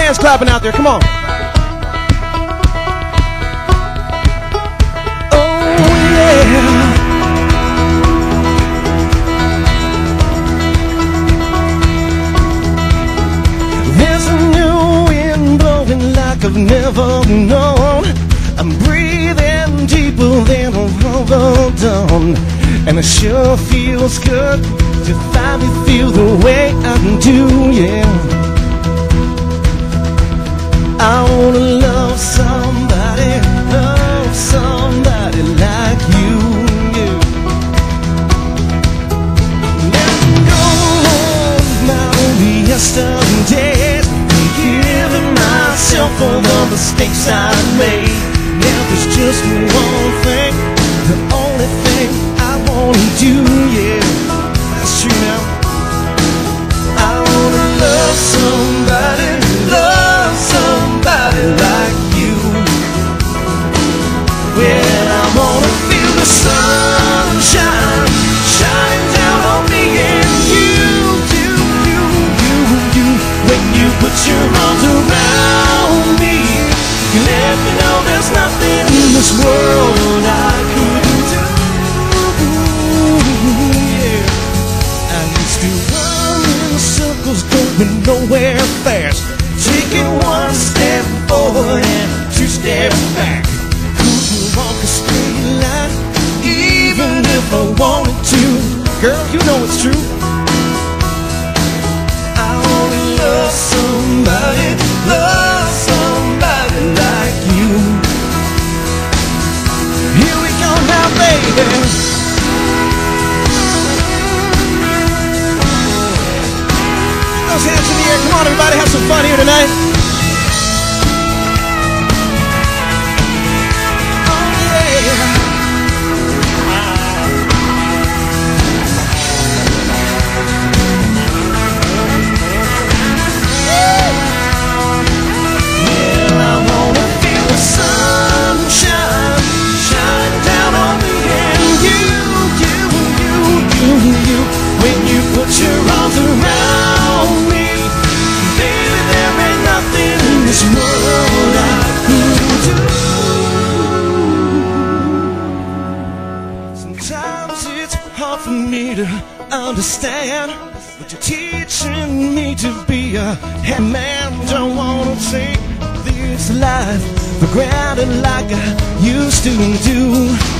hands clapping out there. Come on. Oh, I've never known. I'm breathing deeper than I've ever done. And it sure feels good to finally feel the way I do, yeah. I wanna love somebody, love somebody like you, go of my forgiving myself the mistakes I made. Now there's just one thing, the only thing I wanna do, going nowhere fast. Taking one step forward and two steps back. Couldn't walk a straight line, even if I wanted to. Girl, you know it's true. I only love somebody, love somebody like you. Here we go now, baby. Air. Come on, everybody, have some fun here tonight. It's hard for me to understand, but you're teaching me to be a happy man. Don't wanna take this life for granted like I used to do.